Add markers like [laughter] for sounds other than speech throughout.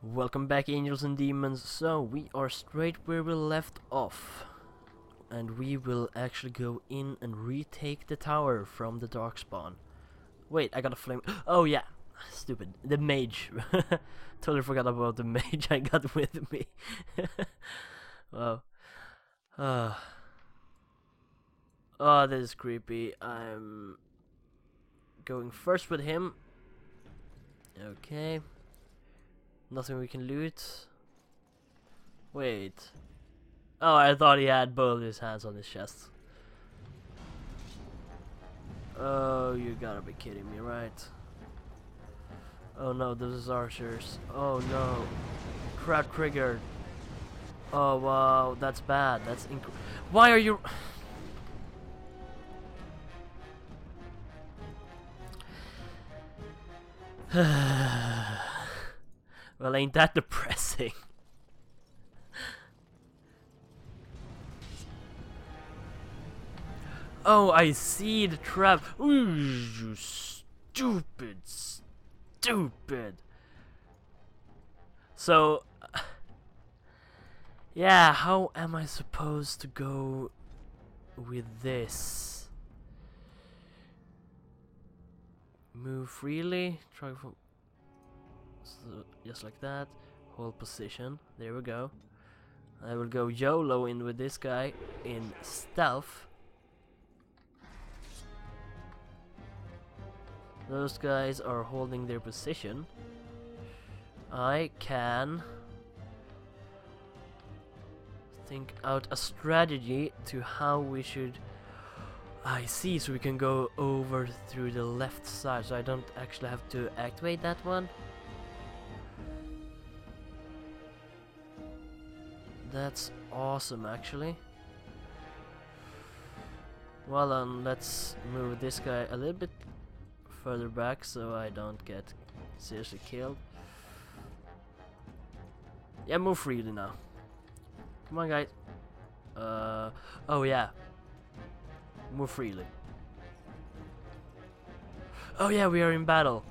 Welcome back angels and demons. So we are straight where we left off. And we will actually go in and retake the tower from the darkspawn. Wait, I got a flame. [gasps] Oh yeah, stupid. The mage. [laughs] totally forgot about the [laughs] mage I got with me. [laughs] wow. Uh. Oh, this is creepy. I'm going first with him. Okay. Nothing we can loot. Wait. Oh, I thought he had both his hands on his chest. Oh, you gotta be kidding me, right? Oh no, those is archers. Oh no. Crowd triggered. Oh wow, that's bad. That's inc- Why are you... [sighs] [sighs] well, ain't that depressing? [laughs] oh, I see the trap. Ooh, you stupid, stupid. So, [sighs] yeah, how am I supposed to go with this? Move freely, try for so just like that, hold position. There we go. I will go YOLO in with this guy in stealth. Those guys are holding their position. I can think out a strategy to how we should I see so we can go over through the left side so I don't actually have to activate that one That's awesome actually well then let's move this guy a little bit further back so I don't get seriously killed yeah, move freely now. Come on, guys. Uh, oh yeah. Move freely. Oh yeah, we are in battle.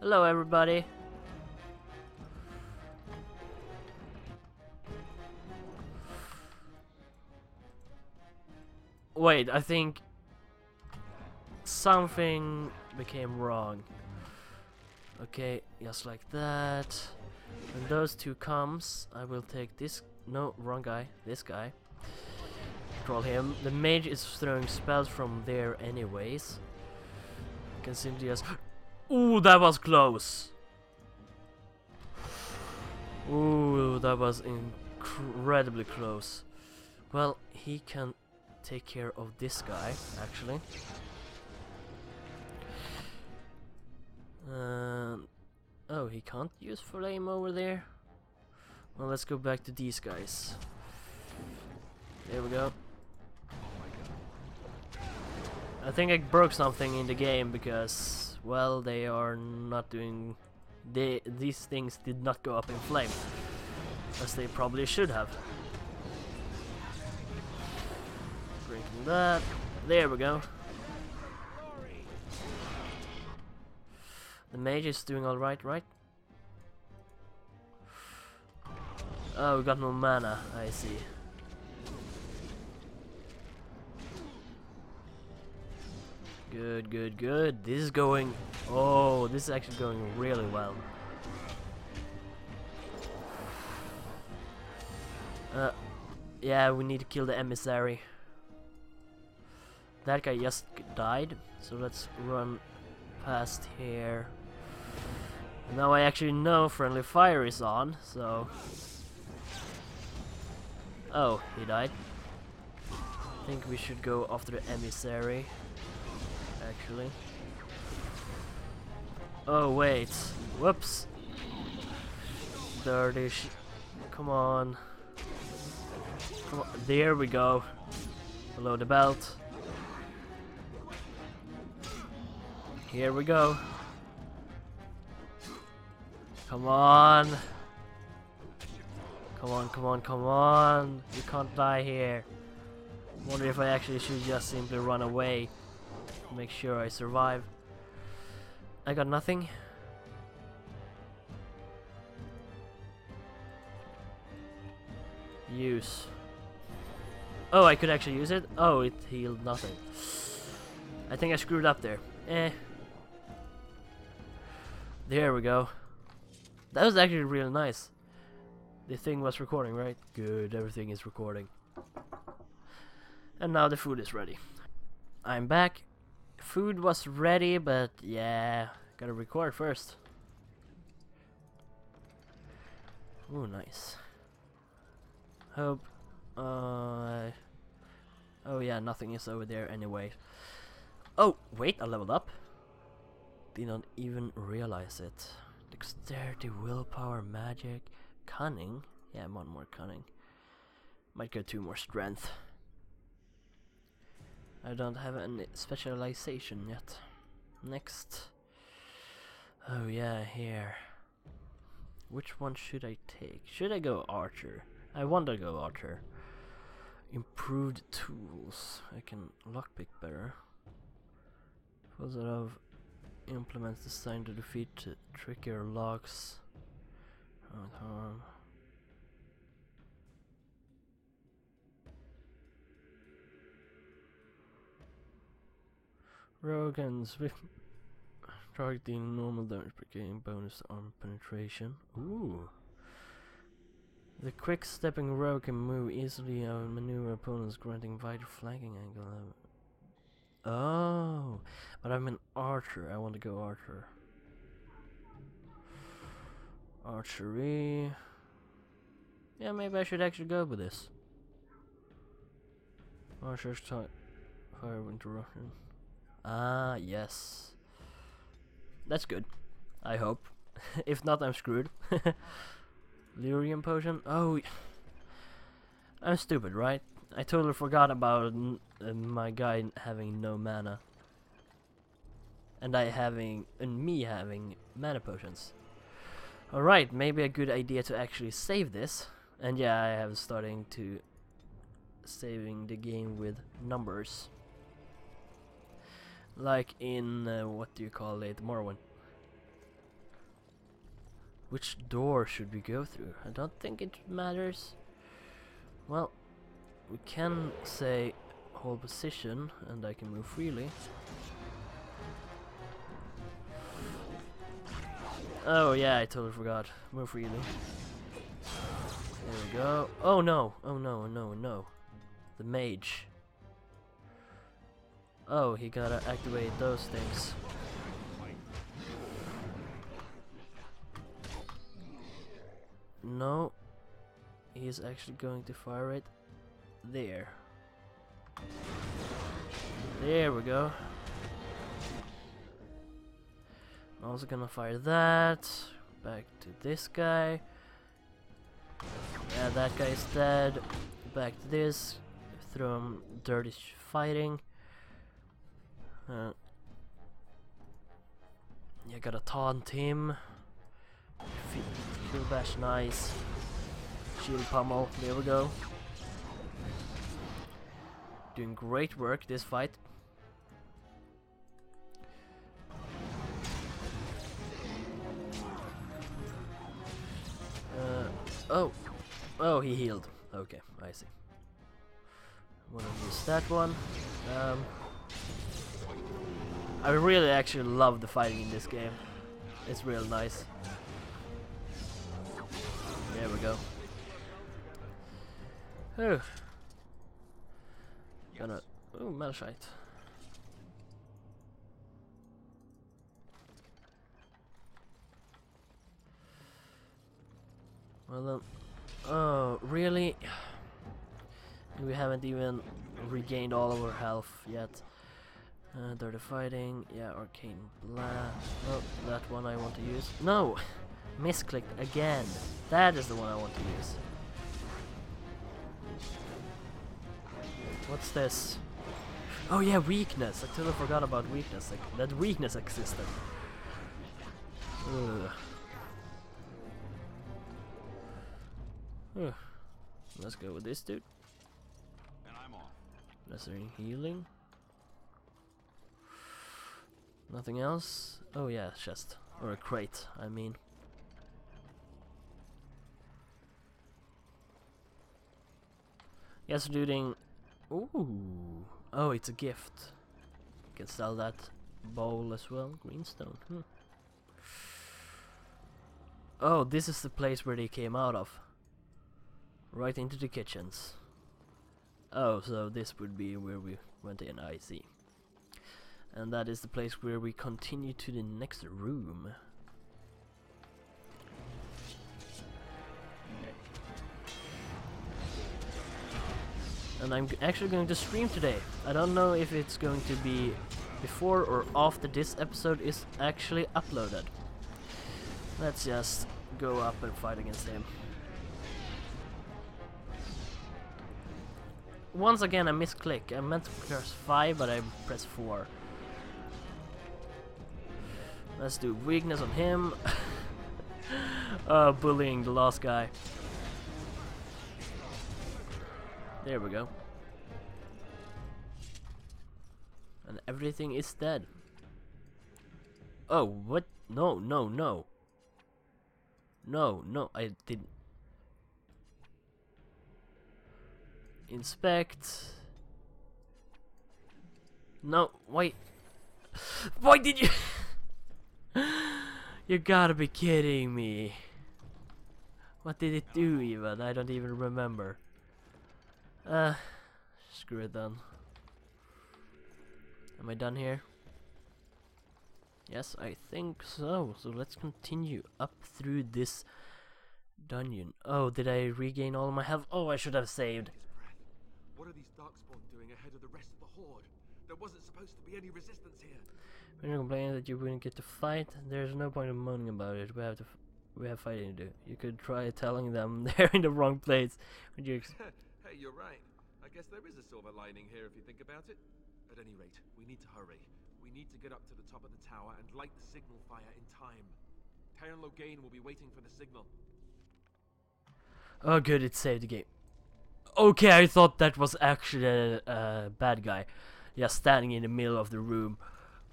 Hello, everybody. Wait, I think something became wrong. Okay, just like that. When those two comes, I will take this. No, wrong guy. This guy. Control him. The mage is throwing spells from there, anyways. I can simply just. Ooh, that was close. Ooh, that was incredibly close. Well, he can take care of this guy, actually. And Oh, he can't use flame over there? Well, let's go back to these guys. There we go. I think I broke something in the game because, well, they are not doing... They, these things did not go up in flame. As they probably should have. That. There we go. The mage is doing alright, right? Oh, we got no mana, I see. Good, good, good. This is going... Oh, this is actually going really well. Uh, yeah, we need to kill the emissary. That guy just died, so let's run past here. Now I actually know friendly fire is on, so... Oh, he died. I think we should go after the emissary, actually. Oh wait, whoops. Dirty Come on. Come on. There we go. Below the belt. Here we go. Come on. Come on, come on, come on. You can't die here. Wonder if I actually should just simply run away. Make sure I survive. I got nothing. Use. Oh, I could actually use it? Oh, it healed nothing. I think I screwed up there. Eh. There we go. That was actually really nice. The thing was recording, right? Good, everything is recording. And now the food is ready. I'm back. Food was ready, but yeah, gotta record first. Oh, nice. Hope. Uh. Oh yeah, nothing is over there anyway. Oh, wait, I leveled up. Did not even realize it. Dexterity, willpower, magic, cunning. Yeah, i one more cunning. Might get two more strength. I don't have any specialization yet. Next. Oh yeah, here. Which one should I take? Should I go archer? I want to go archer. Improved tools. I can lockpick better. Positive implements designed to defeat uh, trickier locks. Harm. Rogue and Swift target the normal damage per game bonus arm penetration. Ooh. The quick stepping rogue can move easily and maneuver opponents granting wider flanking angle. Oh, but I'm an archer. I want to go archer. Archery. Yeah, maybe I should actually go with this. Archer's type fire interruption. Ah, yes. That's good. I hope. [laughs] if not, I'm screwed. [laughs] Lyrium potion? Oh, I'm stupid, right? I totally forgot about my guy having no mana. And I having, and me having mana potions. Alright, maybe a good idea to actually save this. And yeah, I have starting to saving the game with numbers. Like in, uh, what do you call it, Morrowind. Which door should we go through? I don't think it matters. Well, we can say hold position and I can move freely. Oh yeah, I totally forgot. Move freely. There we go. Oh no! Oh no, no, no. The mage. Oh, he gotta activate those things. No. He's actually going to fire it there. There we go. I'm also gonna fire that. Back to this guy. Yeah, that guy's dead. Back to this. Throw him dirty fighting. Uh, yeah, gotta taunt him. Kill bash, nice. Shield pummel, there we go. Doing great work this fight. Uh, oh, oh, he healed. Okay, I see. Wanna use that one. Um, I really actually love the fighting in this game. It's real nice. There we go. Oh. Gonna. Oh, Malachite. Well then. Oh, really? [sighs] We haven't even regained all of our health yet. Uh, dirty fighting, yeah, arcane blast. Oh, that one I want to use. No! [laughs] Misclicked again. That is the one I want to use. What's this? Oh yeah, weakness. I totally forgot about weakness. Like, that weakness existed. Ugh. Ugh. Let's go with this dude. And I'm off. Necessary healing. Nothing else? Oh yeah, chest. Or a crate, I mean. Yes, looting. Ooh. Oh, it's a gift. You can sell that bowl as well. Greenstone. Hmm. Oh, this is the place where they came out of. Right into the kitchens. Oh, so this would be where we went in, I see. And that is the place where we continue to the next room. And I'm actually going to stream today. I don't know if it's going to be before or after this episode is actually uploaded. Let's just go up and fight against him. Once again, I misclick. I meant to press 5, but I pressed 4. Let's do weakness on him. [laughs] uh, bullying the last guy. There we go. And everything is dead. Oh, what? No, no, no. No, no, I didn't. Inspect. No, wait. Why did you? [laughs] you gotta be kidding me. What did it do even? I don't even remember. Uh, screw it then. Am I done here? Yes, I think so. So let's continue up through this dungeon. Oh, did I regain all my health? Oh, I should have saved. What are these Darkspawn doing ahead of the rest of the Horde? There wasn't supposed to be any resistance here. When you're complaining that you wouldn't get to fight, there's no point in moaning about it. We have to, we have fighting to do. You could try telling them [laughs] they're in the wrong place. Would you? [laughs] Hey, you're right. I guess there is a silver lining here if you think about it. At any rate, we need to hurry. We need to get up to the top of the tower and light the signal fire in time. Teyrn Loghain will be waiting for the signal. oh, good, it saved the game. Okay, I thought that was actually a uh, bad guy, Yeah, standing in the middle of the room,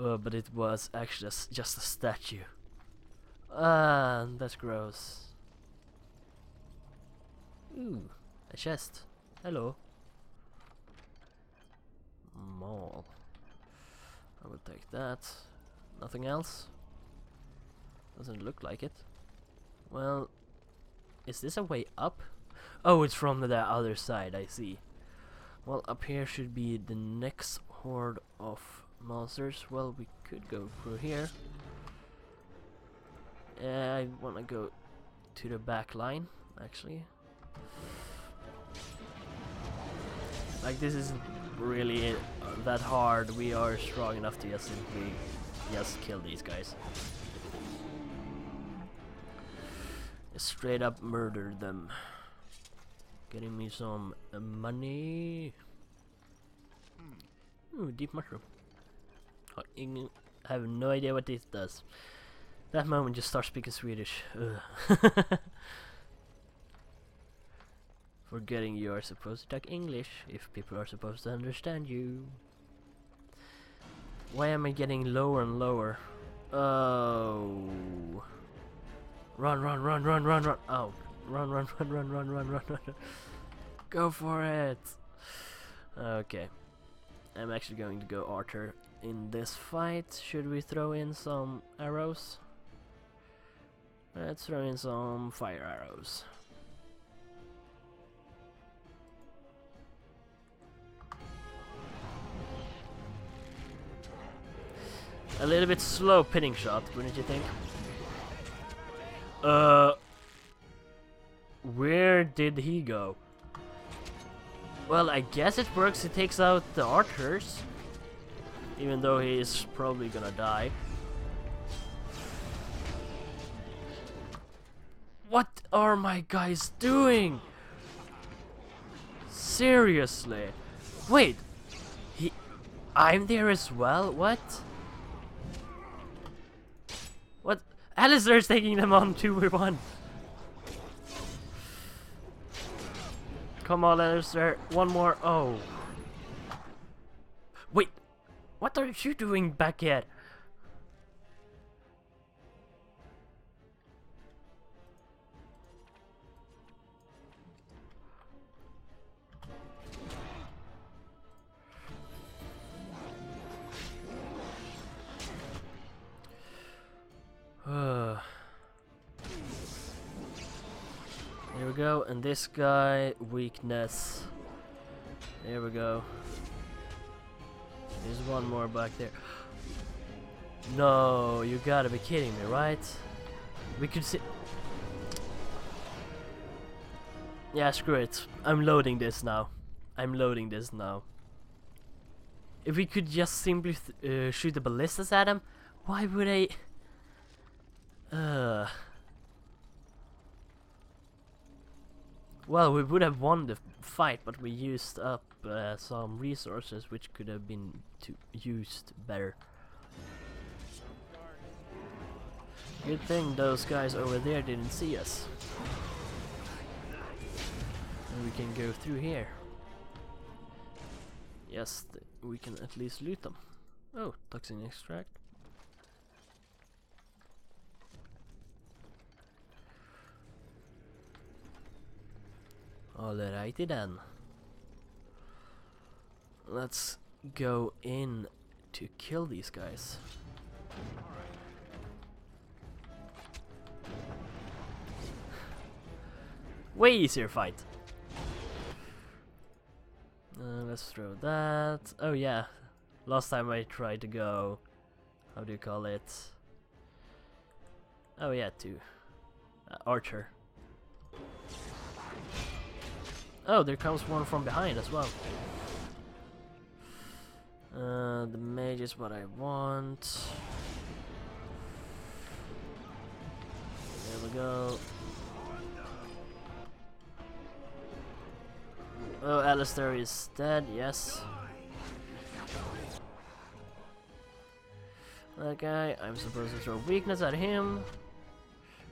uh, but it was actually just a statue. Ah, that's gross. Ooh, a chest. Hello. Mall. I will take that. Nothing else? Doesn't look like it. Well, is this a way up? Oh, it's from the other side, I see. Well, up here should be the next horde of monsters. Well, we could go through here. Yeah, I want to go to the back line, actually. Like, this isn't really that hard. We are strong enough to just simply just kill these guys. Just straight up murder them. Getting me some money. Ooh, deep mushroom. Oh, I I have no idea what this does. That moment just start speaking Swedish. [laughs] Forgetting you are supposed to talk English if people are supposed to understand you. Why am I getting lower and lower? Oh. Run, run, run, run, run, run. Oh. Run, run, run, run, run, run, run, run. [laughs] Go for it. Okay. I'm actually going to go Archer in this fight. Should we throw in some arrows? Let's throw in some fire arrows. A little bit slow pinning shot, wouldn't you think? Uh, where did he go? Well, I guess it works. He takes out the archers, even though he is probably gonna die. What are my guys doing? Seriously? Wait, he, I'm there as well. What? What? Alistair's taking them on two v one. Come on, Alistair. One more. Oh. Wait. What are you doing back here? Go, and this guy, weakness. There we go. There's one more back there. [gasps] No, you gotta be kidding me, right? We could see. Yeah, screw it. I'm loading this now. I'm loading this now. If we could just simply uh, shoot the ballistas at him, why would I? Well, we would have won the fight, but we used up uh, some resources which could have been used better. Good thing those guys over there didn't see us. And we can go through here. Yes, we can at least loot them. Oh, toxin extract. Alrighty then. Let's go in to kill these guys. [sighs] Way easier fight. Uh, let's throw that. Oh yeah, last time I tried to go. How do you call it? Oh yeah, to uh, Archer. Oh, there comes one from behind as well. Uh, the mage is what I want. There we go. Oh, Alistair is dead, yes. That guy, I'm supposed to throw weakness at him.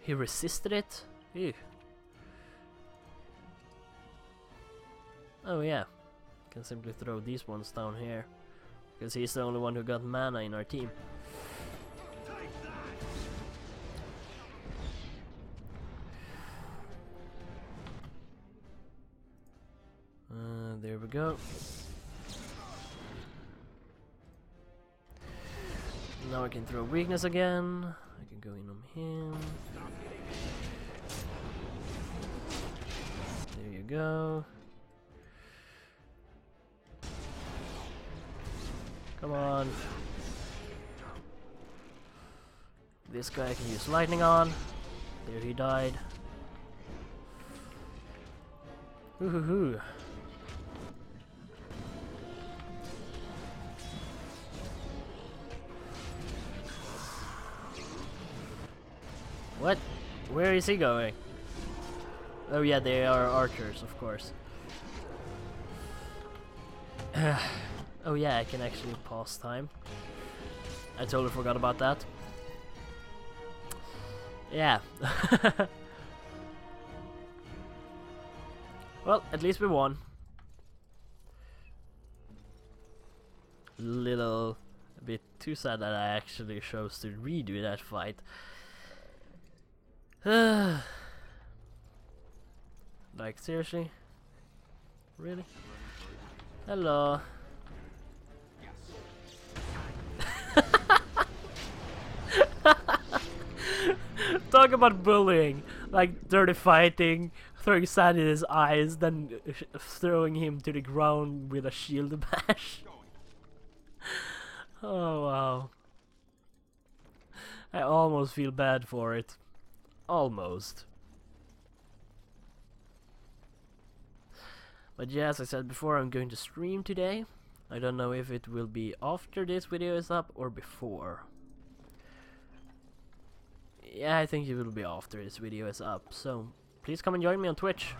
He resisted it? Ew. Oh yeah, can simply throw these ones down here. Because he's the only one who got mana in our team. Uh, there we go. Now I can throw weakness again. I can go in on him. There you go. Come on. This guy I can use lightning on. There he died. Hoo hoo hoo. What? Where is he going? Oh yeah, they are archers, of course. [sighs] [sighs] oh yeah, I can actually pause time. I totally forgot about that. Yeah. [laughs] well, at least we won. Little bit too sad that I actually chose to redo that fight. [sighs] like seriously? Really? Hello. Talk about bullying, like dirty fighting, throwing sand in his eyes, then throwing him to the ground with a shield [laughs] bash. oh wow. I almost feel bad for it. Almost. But yeah, as I said before, I'm going to stream today. I don't know if it will be after this video is up or before. Yeah, I think it will be after this video is up, so please come and join me on Twitch.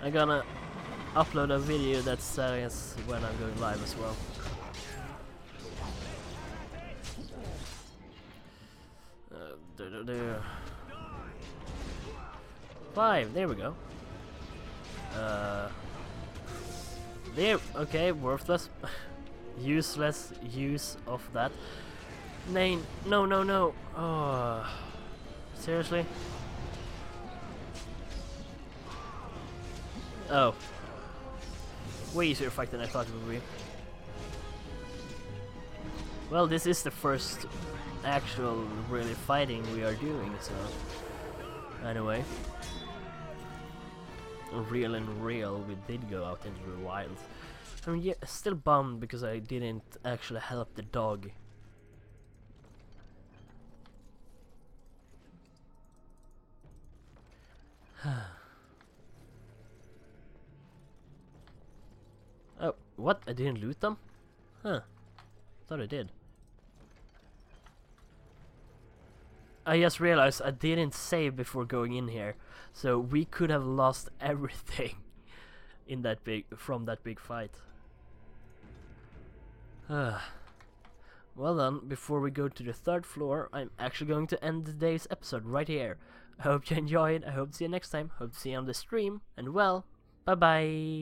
I'm gonna upload a video that says when I'm going live as well. Uh. Five, there we go. Uh, there, okay, worthless. [laughs] Useless use of that. Nane, no, no, no. Oh, seriously? Oh. Way easier fight than I thought it would be. Well, this is the first actual really fighting we are doing, so... Anyway. real and real, we did go out into the wild. I'm yeah, still bummed because I didn't actually help the dog. Oh, what? I didn't loot them? Huh. Thought I did. I just realized I didn't save before going in here, so we could have lost [laughs] everything in that big from that big fight. Ah. well then, before we go to the third floor, I'm actually going to end today's episode right here. I hope you enjoyed, I hope to see you next time, hope to see you on the stream, and well, bye bye!